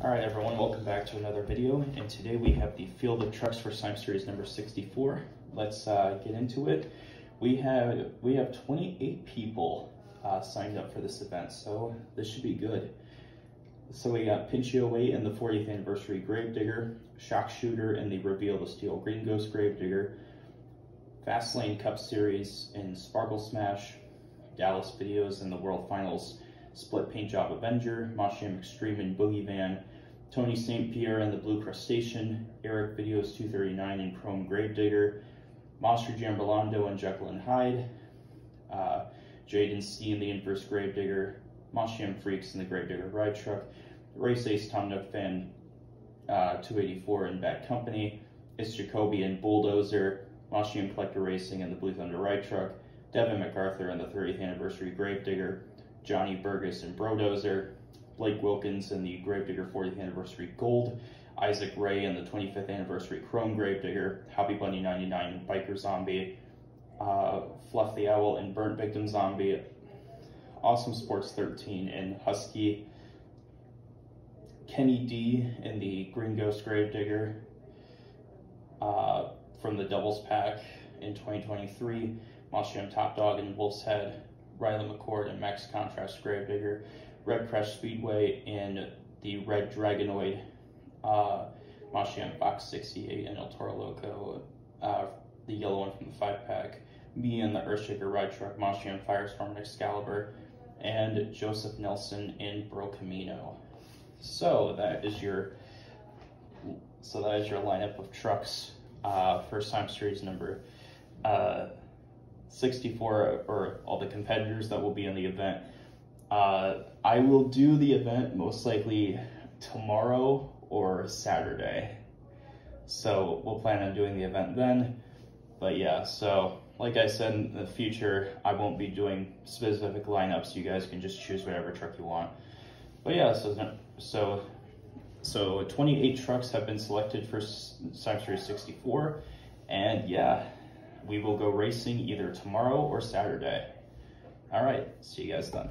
All right, everyone, welcome back to another video. And today we have the field of trucks for Sime Series number 64. Let's uh, get into it. We have we have 28 people uh, signed up for this event, so this should be good. So we got Pinchio 8 in the 40th anniversary Gravedigger, Shock Shooter in the Reveal the Steel Green Ghost Gravedigger, Fastlane Cup Series in Sparkle Smash, Dallas Videos in the World Finals Split Paint Job Avenger, Mosham Extreme and Boogie Van, Tony St. Pierre and the Blue Crustacean, Eric Videos 239 and Chrome Gravedigger, Monster Jam Rolando and Jekyll and Hyde, uh, Jaden C and the Inverse Gravedigger, Mosham Freaks and the Gravedigger Ride Truck, Race Ace Tom Nook Fan uh, 284 and Bad Company, It's Jacoby and Bulldozer, Mosham Collector Racing and the Blue Thunder Ride Truck, Devin MacArthur and the 30th Anniversary Gravedigger, Johnny Burgess and Brodozer, Blake Wilkins and the Gravedigger 40th Anniversary Gold, Isaac Ray and the 25th Anniversary Chrome Gravedigger, Hobby Bunny 99 and Biker Zombie, uh, Fluff the Owl and Burnt Victim Zombie, Awesome Sports 13 and Husky, Kenny D in the Green Ghost Gravedigger uh, from the Doubles Pack in 2023, Mosham Top Dog and Wolf's Head, Riley McCord and Max Contrast Gravedigger, Red Crash Speedway and the Red Dragonoid, uh, Mosham Fox 68 and El Toro Loco, uh, the yellow one from the five pack, me and the Earthshaker Ride Truck, Mosham Firestorm and Excalibur, and Joseph Nelson in Bro Camino. So that is your so that is your lineup of trucks uh, first time series number uh, 64 or all the competitors that will be in the event. Uh, I will do the event most likely tomorrow or Saturday. So we'll plan on doing the event then. But yeah, so like I said in the future, I won't be doing specific lineups. You guys can just choose whatever truck you want. But yeah, so so so 28 trucks have been selected for Series 64, and yeah, we will go racing either tomorrow or Saturday. All right, see you guys then.